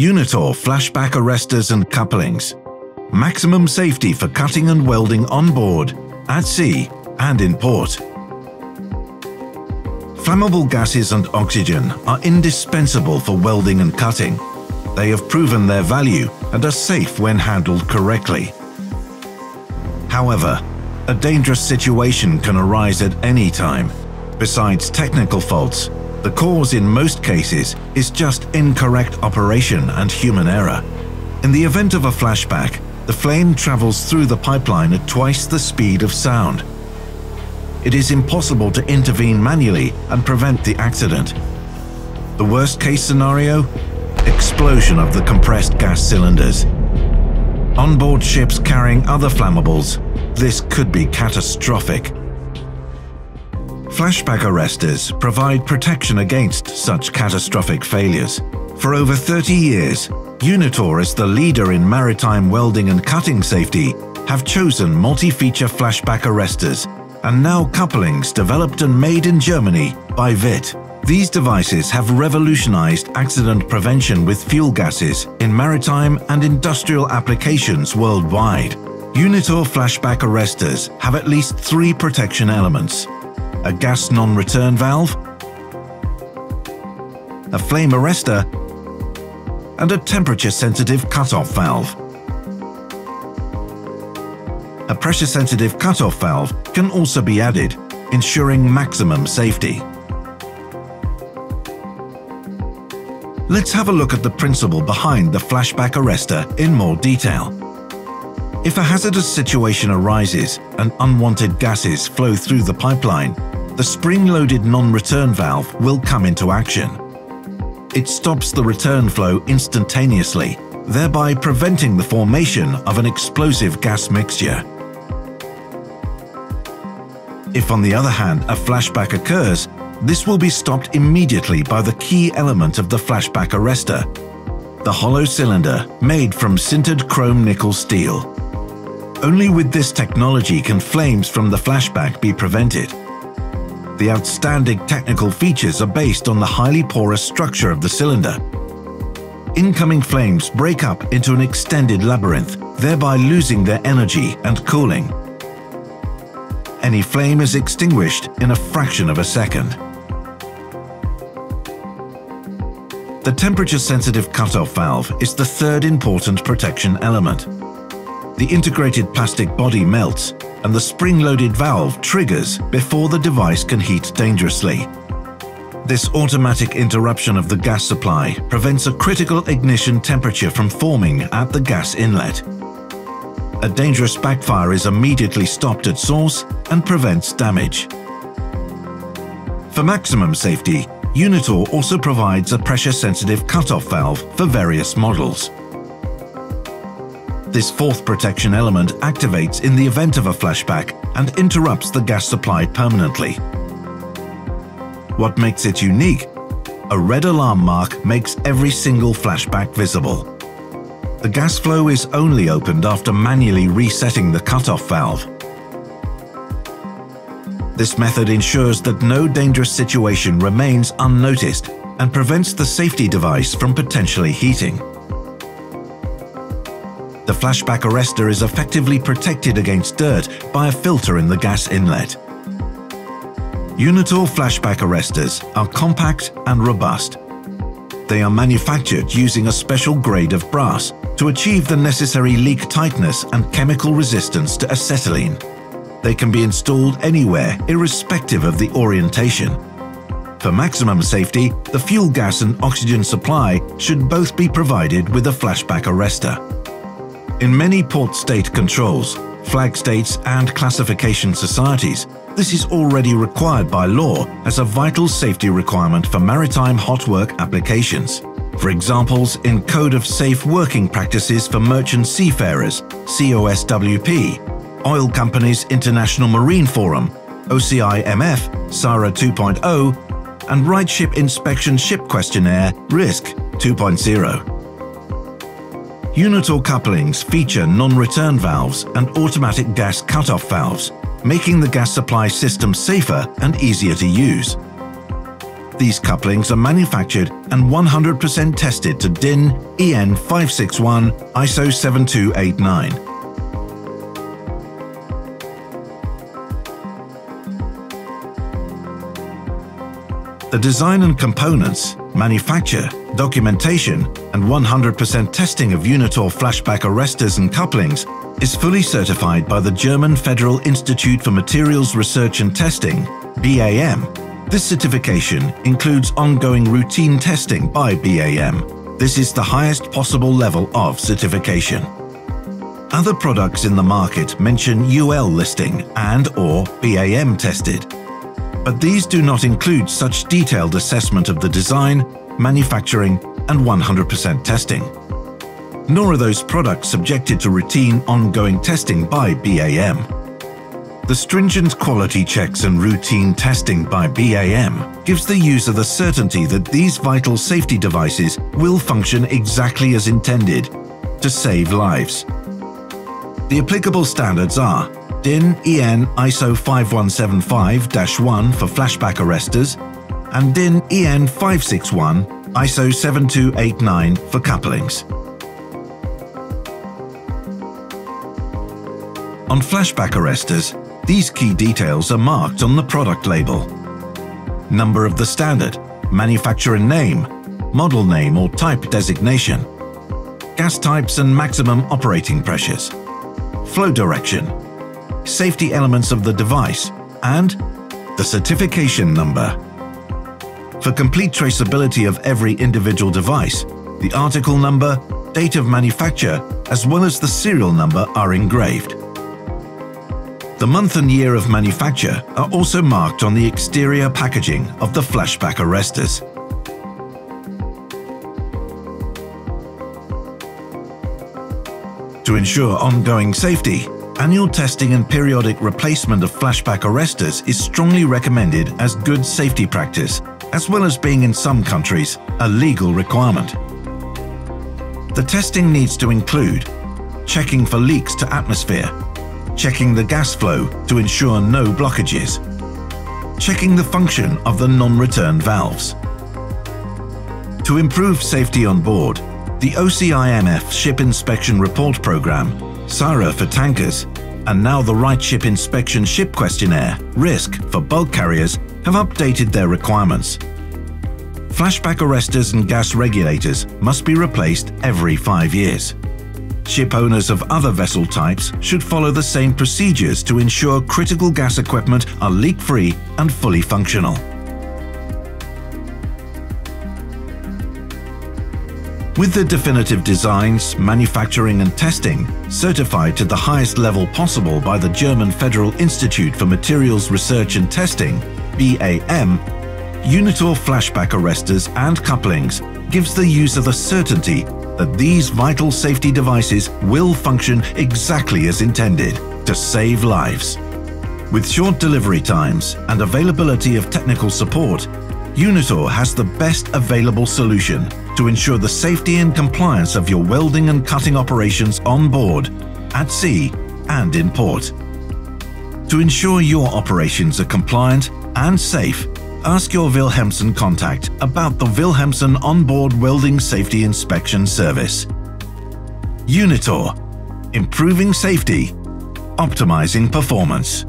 Unitor flashback arresters and couplings. Maximum safety for cutting and welding on board, at sea and in port. Flammable gases and oxygen are indispensable for welding and cutting. They have proven their value and are safe when handled correctly. However, a dangerous situation can arise at any time. Besides technical faults, the cause in most cases is just incorrect operation and human error. In the event of a flashback, the flame travels through the pipeline at twice the speed of sound. It is impossible to intervene manually and prevent the accident. The worst case scenario? Explosion of the compressed gas cylinders. On board ships carrying other flammables, this could be catastrophic. Flashback arresters provide protection against such catastrophic failures. For over 30 years, Unitor as the leader in maritime welding and cutting safety have chosen multi-feature flashback arresters and now couplings developed and made in Germany by WITT. These devices have revolutionized accident prevention with fuel gases in maritime and industrial applications worldwide. Unitor flashback arresters have at least three protection elements a gas non-return valve, a flame arrestor, and a temperature-sensitive cutoff valve. A pressure-sensitive cutoff valve can also be added, ensuring maximum safety. Let's have a look at the principle behind the flashback arrestor in more detail. If a hazardous situation arises and unwanted gases flow through the pipeline, the spring-loaded non-return valve will come into action. It stops the return flow instantaneously, thereby preventing the formation of an explosive gas mixture. If on the other hand a flashback occurs, this will be stopped immediately by the key element of the flashback arrestor, the hollow cylinder made from sintered chrome nickel steel. Only with this technology can flames from the flashback be prevented. The outstanding technical features are based on the highly porous structure of the cylinder. Incoming flames break up into an extended labyrinth, thereby losing their energy and cooling. Any flame is extinguished in a fraction of a second. The temperature-sensitive cutoff valve is the third important protection element. The integrated plastic body melts and the spring-loaded valve triggers before the device can heat dangerously. This automatic interruption of the gas supply prevents a critical ignition temperature from forming at the gas inlet. A dangerous backfire is immediately stopped at source and prevents damage. For maximum safety, Unitor also provides a pressure-sensitive cutoff valve for various models. This fourth protection element activates in the event of a flashback and interrupts the gas supply permanently. What makes it unique? A red alarm mark makes every single flashback visible. The gas flow is only opened after manually resetting the cutoff valve. This method ensures that no dangerous situation remains unnoticed and prevents the safety device from potentially heating the flashback arrestor is effectively protected against dirt by a filter in the gas inlet. Unitor flashback arrestors are compact and robust. They are manufactured using a special grade of brass to achieve the necessary leak tightness and chemical resistance to acetylene. They can be installed anywhere, irrespective of the orientation. For maximum safety, the fuel gas and oxygen supply should both be provided with a flashback arrestor. In many port state controls, flag states and classification societies, this is already required by law as a vital safety requirement for maritime hot work applications. For examples in Code of Safe Working Practices for Merchant Seafarers, COSWP, Oil Companies International Marine Forum, OCI-MF, SIRE 2.0, and RightShip Inspection Ship Questionnaire, RISQ 2.0. Unitor couplings feature non-return valves and automatic gas cutoff valves, making the gas supply system safer and easier to use. these couplings are manufactured and 100% tested to DIN EN 561 ISO 7289. The design and components, manufacture, documentation, and 100% testing of Unitor flashback arresters and couplings is fully certified by the German Federal Institute for Materials Research and Testing, BAM. This certification includes ongoing routine testing by BAM. This is the highest possible level of certification. Other products in the market mention UL listing and or BAM tested. But these do not include such detailed assessment of the design, manufacturing and 100% testing nor are those products subjected to routine ongoing testing by BAM. The stringent quality checks and routine testing by BAM gives the user the certainty that these vital safety devices will function exactly as intended to save lives. The applicable standards are DIN EN ISO 5175-1 for flashback arresters and DIN EN 561 ISO 7289 for couplings. On flashback arresters, these key details are marked on the product label. Number of the standard, manufacturer name, model name or type designation, gas types and maximum operating pressures, flow direction, safety elements of the device, and the certification number. For complete traceability of every individual device, the article number, date of manufacture, as well as the serial number are engraved. The month and year of manufacture are also marked on the exterior packaging of the flashback arresters. To ensure ongoing safety, annual testing and periodic replacement of flashback arresters is strongly recommended as good safety practice, as well as being in some countries a legal requirement. The testing needs to include checking for leaks to atmosphere checking the gas flow to ensure no blockages, checking the function of the non-return valves. To improve safety on board, the OCIMF Ship Inspection Report Programme, SIRE for tankers, and now the RightShip Inspection Ship Questionnaire, RISQ, for bulk carriers, have updated their requirements. Flashback arresters and gas regulators must be replaced every five years. Ship owners of other vessel types should follow the same procedures to ensure critical gas equipment are leak-free and fully functional. With the definitive designs, manufacturing and testing certified to the highest level possible by the German Federal Institute for Materials Research and Testing, BAM, Unitor flashback arresters and couplings gives the user the certainty that these vital safety devices will function exactly as intended to save lives. With short delivery times and availability of technical support, Unitor has the best available solution to ensure the safety and compliance of your welding and cutting operations on board, at sea and in port. To ensure your operations are compliant and safe, ask your Wilhelmsen contact about the Wilhelmsen Onboard Welding Safety Inspection Service. Unitor, improving safety, optimizing performance.